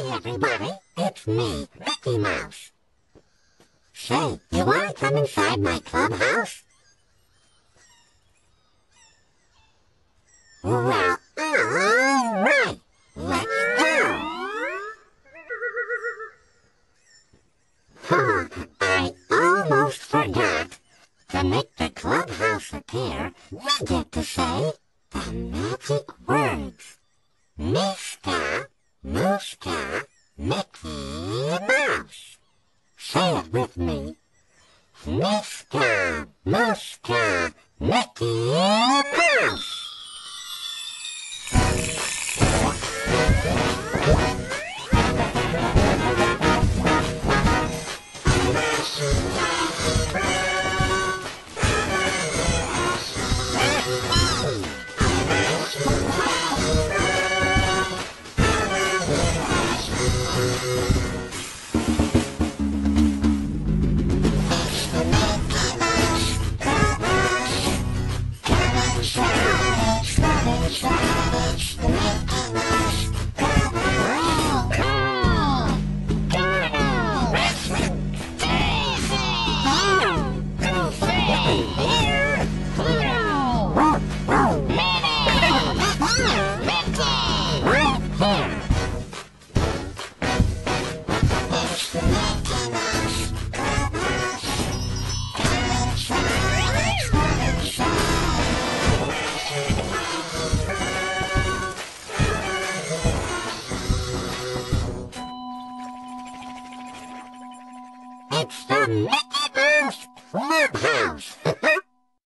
Hi, everybody. It's me, Mickey Mouse. Say, you want to come inside my clubhouse? Well, all right. Let's go. Huh, I almost forgot. To make the clubhouse appear, we get to say the magic words. Meeska Mooska Mickey Mouse. Say it with me. Meeska Mooska Mickey Mouse. Savage, savage. Mickey Mouse Clubhouse.